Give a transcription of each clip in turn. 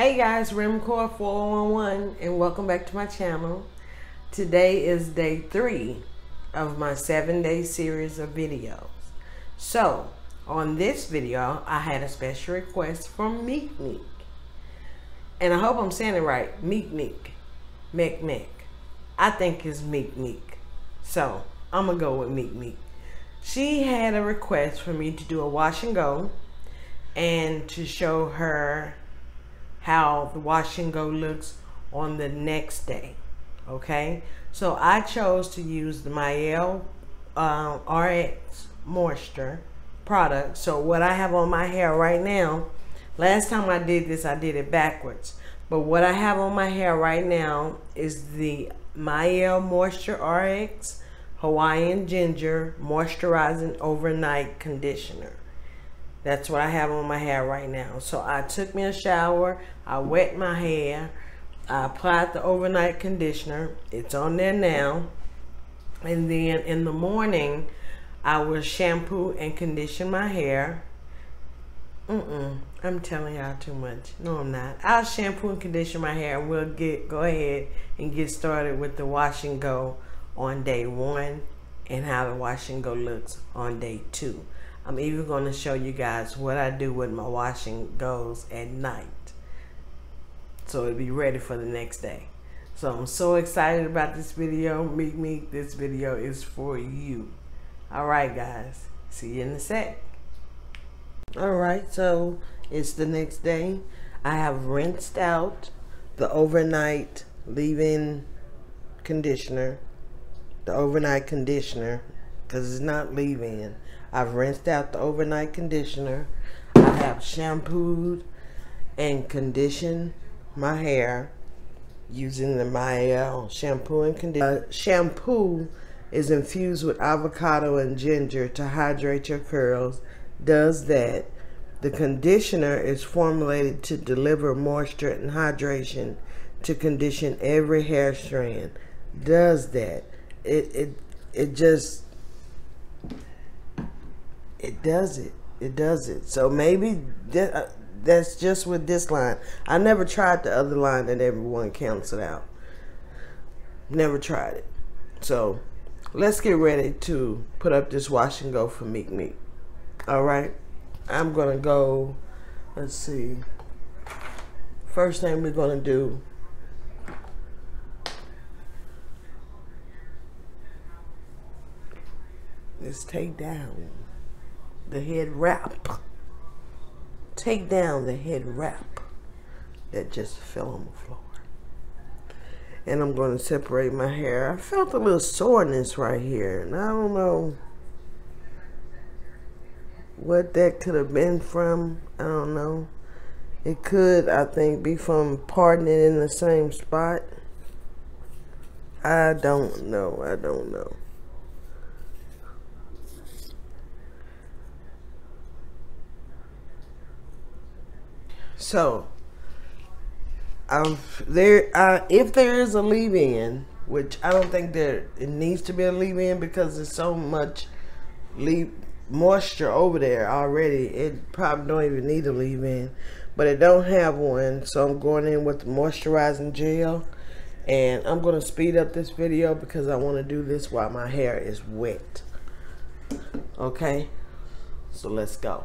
Hey guys, RealMcCoy 411 and welcome back to my channel. Today is day three of my seven day series of videos. So, on this video, I had a special request from Meek Meek. And I hope I'm saying it right. Meek Meek. Meek Meek. I think it's Meek Meek. So, I'm to go with Meek Meek. She had a request for me to do a wash and go and to show her how the wash and go looks on the next day. Okay, so I chose to use the Mielle uh, RX Moisture product. So what I have on my hair right now, last time I did this, I did it backwards. But what I have on my hair right now is the Mielle Moisture RX Hawaiian Ginger Moisturizing Overnight Conditioner. That's what I have on my hair right now. So I took me a shower. I wet my hair. I applied the overnight conditioner. It's on there now. And then in the morning, I will shampoo and condition my hair. Mm-mm. I'm telling y'all too much. No, I'm not. I'll shampoo and condition my hair. We'll get go ahead and get started with the wash and go on day one and how the wash and go looks on day two. I'm even going to show you guys what I do with my wash and goes at night. So it'll be ready for the next day. So I'm so excited about this video. Meek Meek. This video is for you. Alright guys. See you in a sec. Alright, so it's the next day. I have rinsed out the overnight leave-in conditioner. The overnight conditioner. Because it's not leave-in. I've rinsed out the overnight conditioner. I have shampooed and conditioned my hair using the Mielle shampoo and conditioner. Uh, shampoo is infused with avocado and ginger to hydrate your curls. Does that. The conditioner is formulated to deliver moisture and hydration to condition every hair strand. Does that. It it it just it does it. It does it. So maybe that, uh, that's just with this line. I never tried the other line that everyone canceled out. Never tried it. So let's get ready to put up this wash and go for Meek Meek. All right. I'm going to go, let's see. First thing we're going to do is take down the head wrap. Take down the head wrap that just fell on the floor. And I'm going to separate my hair. I felt a little soreness right here. And I don't know what that could have been from. I don't know. It could, I think, be from parting it in the same spot. I don't know. I don't know. So, um, there, uh, if there is a leave-in, which I don't think there it needs to be a leave-in because there's so much leave moisture over there already. It probably don't even need a leave-in, but it don't have one. So I'm going in with the moisturizing gel, and I'm gonna speed up this video because I want to do this while my hair is wet. Okay, so let's go.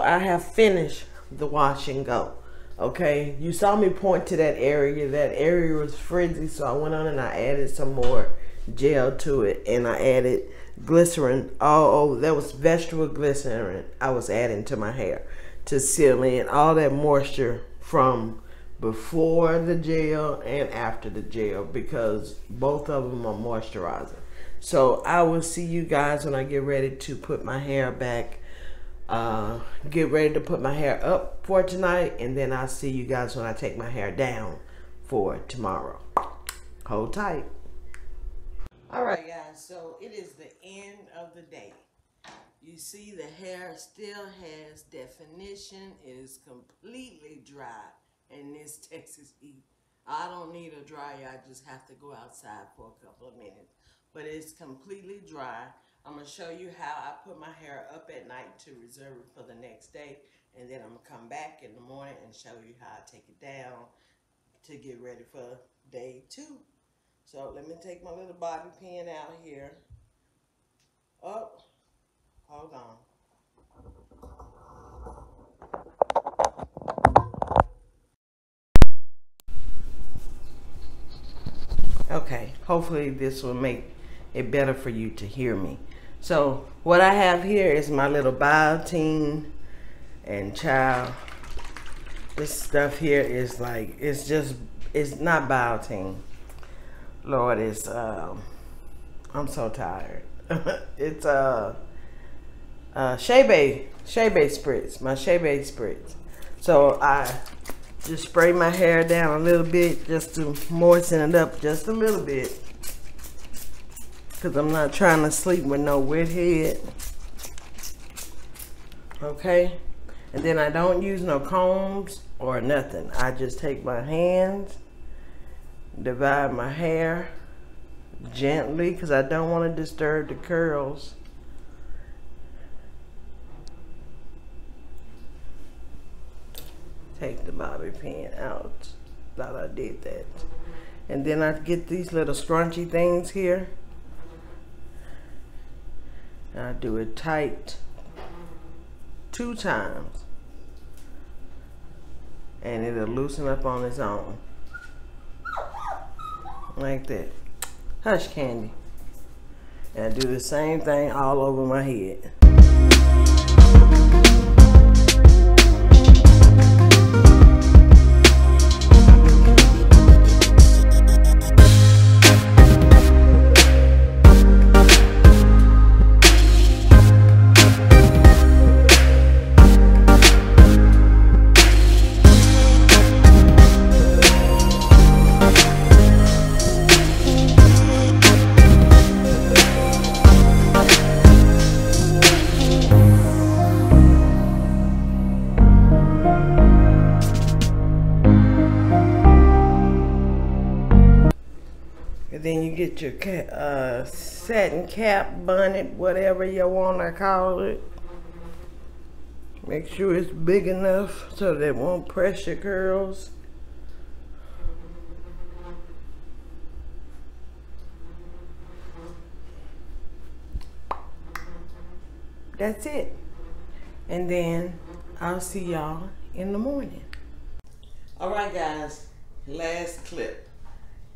I have finished the wash and go. Okay, you saw me point to that area. That area was frizzy, so I went on and I added some more gel to it, and I added glycerin. Oh, oh, that was vegetable glycerin. I was adding to my hair to seal in all that moisture from before the gel and after the gel because both of them are moisturizing. So I will see you guys when I get ready to put my hair back uh, get ready to put my hair up for tonight, and then I'll see you guys when I take my hair down for tomorrow. Hold tight. All right, guys, so it is the end of the day. You see the hair still has definition. It is completely dry in this Texas heat. I don't need a dryer. I just have to go outside for a couple of minutes. But it's completely dry. I'm going to show you how I put my hair up at night to reserve it for the next day. And then I'm going to come back in the morning and show you how I take it down to get ready for day two. So let me take my little bobby pin out here. Oh, hold on. Okay, hopefully this will make it better for you to hear me. So what I have here is my little biotin and child. This stuff here is like, it's just, it's not biotin. Lord, it's, um, I'm so tired. it's uh, uh, Shea Bay, Shea Bay Spritz, my Shea Bay Spritz. So I just spray my hair down a little bit just to moisten it up just a little bit. Because I'm not trying to sleep with no wet head. Okay? And then I don't use no combs or nothing. I just take my hands, divide my hair gently because I don't want to disturb the curls. Take the bobby pin out. Thought I did that. And then I get these little scrunchy things here. I do it tight two times. And it'll loosen up on its own. Like that. Hush candy. And I do the same thing all over my head get your ca uh, satin cap, bonnet, whatever you want to call it. Make sure it's big enough so that it won't press your curls. That's it. And then I'll see y'all in the morning. All right, guys. Last clip.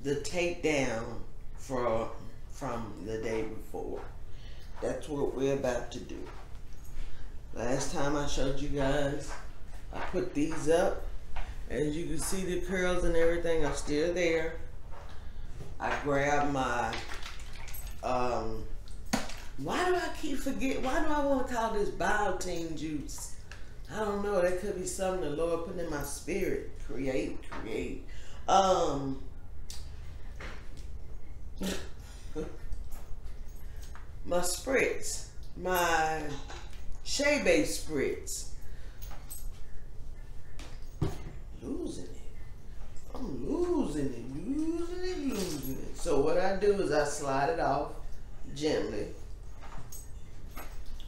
The takedown from from the day before. That's what we're about to do. Last time I showed you guys, I put these up. As you can see, the curls and everything are still there. I grab my, um, why do I keep forget? Why do I want to call this biotin juice? I don't know. That could be something the Lord put in my spirit. Create, create. Um, my spritz, my Shea Bay spritz. Losing it. I'm losing it, losing it, losing it. So what I do is I slide it off gently.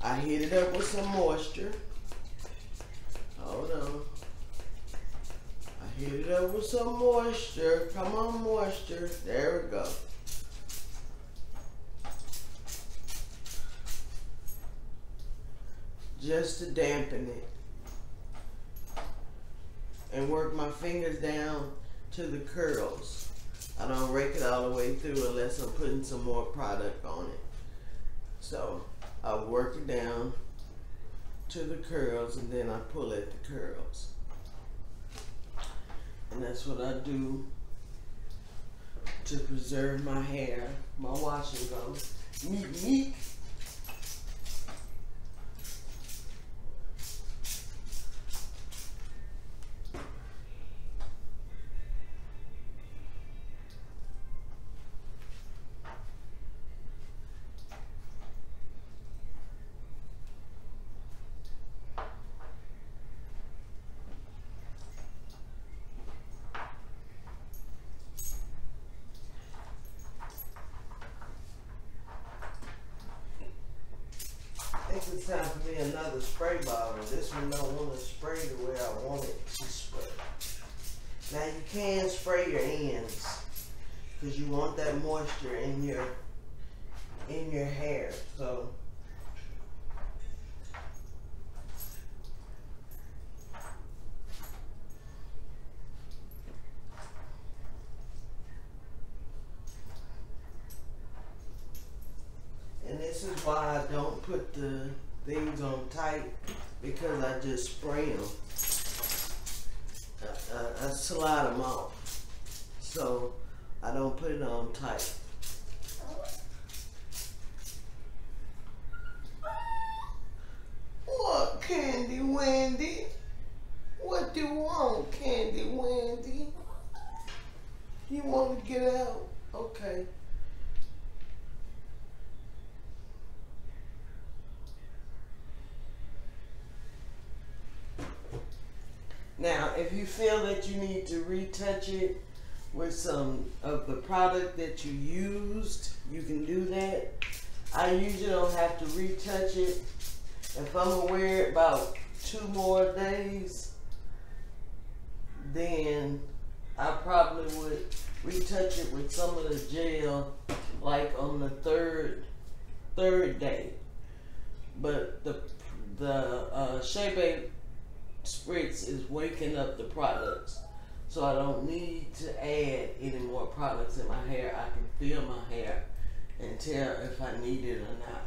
I heat it up with some moisture. Hold on. I heat it up with some moisture. Come on, moisture. There we go. Just to dampen it. And work my fingers down to the curls. I don't rake it all the way through unless I'm putting some more product on it. So I work it down to the curls and then I pull at the curls. And that's what I do to preserve my hair, my wash and go. Meek, for me another spray bottle. This one don't want to spray the way I want it to spray. Now you can spray your ends because you want that moisture in your in your hair. So And this is why I don't put the things on tight because I spray them. I, I, I slide them off. So I don't put it on tight. What, Candy Wendy? What do you want, Candy Wendy? You want to get out? Okay. Now, if you feel that you need to retouch it with some of the product that you used, you can do that. I usually don't have to retouch it. If I'm it about two more days, then I probably would retouch it with some of the gel like on the third third day. But the the uh, Shea spritz is waking up the products. So I don't need to add any more products in my hair. I can feel my hair and tell if I need it or not.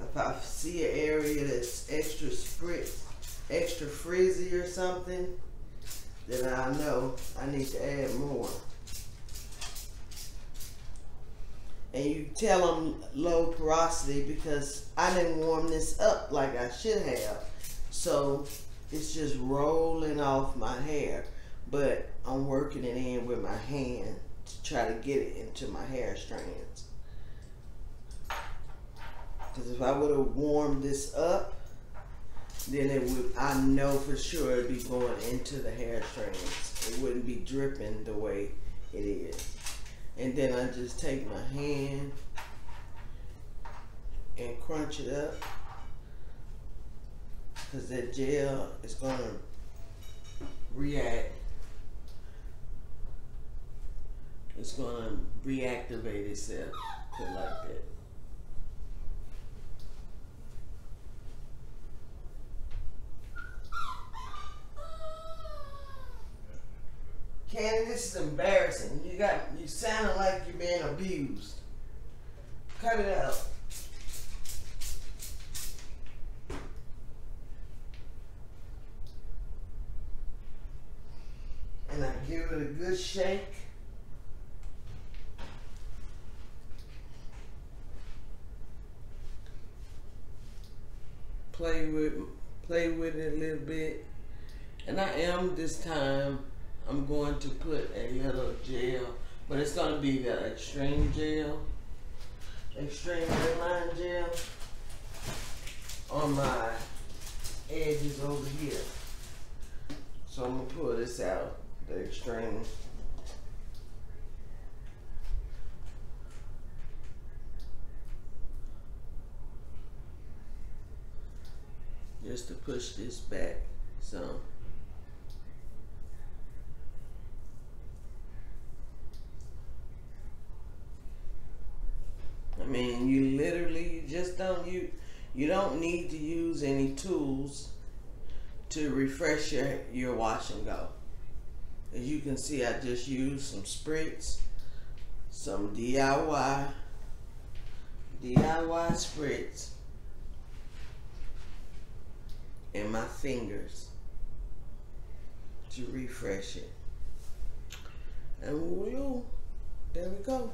If I see an area that's extra spritz, extra frizzy or something, then I know I need to add more. And you tell them low porosity because I didn't warm this up like I should have. So it's just rolling off my hair. But I'm working it in with my hand to try to get it into my hair strands. Because if I would have warmed this up, then it would, I know for sure it'd be going into the hair strands. It wouldn't be dripping the way it is. And then I just take my hand and crunch it up because that gel is going to react. It's going to reactivate itself to like that. Candy, this is embarrassing. You got you sounding like you're being abused. Cut it out. And I give it a good shake. Play with play with it a little bit. And I am this time I'm going to put a little gel, but it's going to be the extreme gel, extreme red line gel on my edges over here. So I'm going to pull this out, the extreme. Just to push this back some. I mean, you literally just don't You you don't need to use any tools to refresh your, your wash and go. As you can see, I just used some spritz, some DIY, DIY spritz, and my fingers to refresh it. And woo, there we go.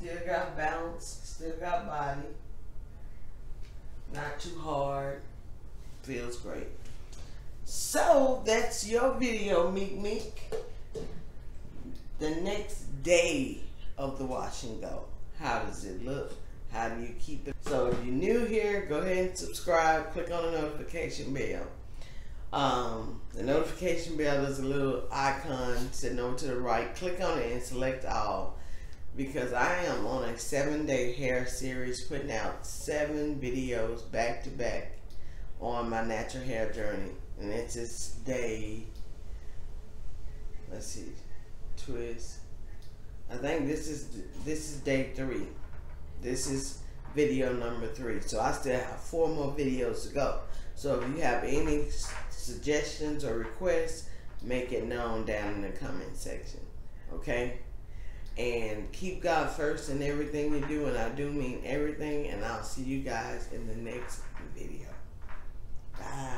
Still got bounce, still got body. Not too hard. Feels great. So that's your video, Meek Meek. The next day of the wash and go. How does it look? How do you keep it? So if you're new here, go ahead and subscribe. Click on the notification bell. Um, the notification bell is a little icon sitting over to the right. Click on it and select all because I am on a seven day hair series putting out seven videos back to back on my natural hair journey. And it's this day, let's see, twist. I think this is this is day three. This is video number three. So I still have four more videos to go. So if you have any suggestions or requests, make it known down in the comment section. Okay? And keep God first in everything you do, and I do mean everything, and I'll see you guys in the next video. Bye.